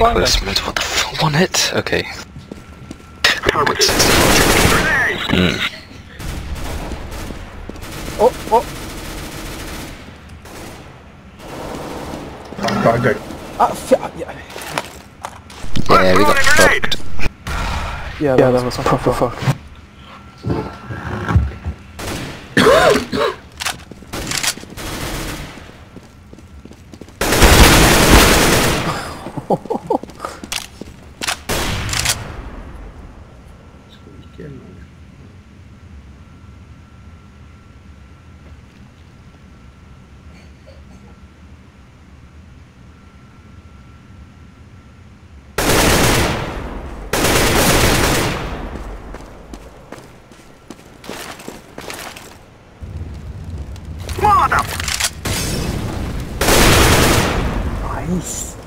Reinforcement, what the fuck? One hit? Okay. Wait, 64. Mm. Oh, oh. Got good. Ah, f ah, yeah. Yeah, we got fucked. Yeah, that, was a proper fuck. Nice.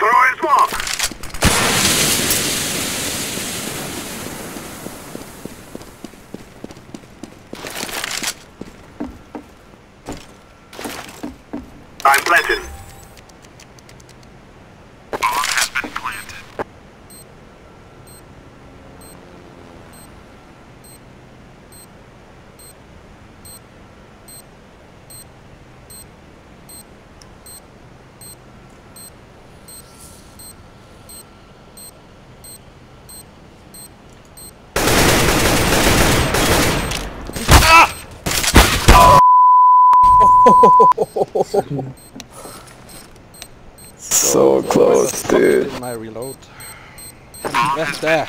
Throw in smoke! I'm planted. So close, dude. My reload. There, there.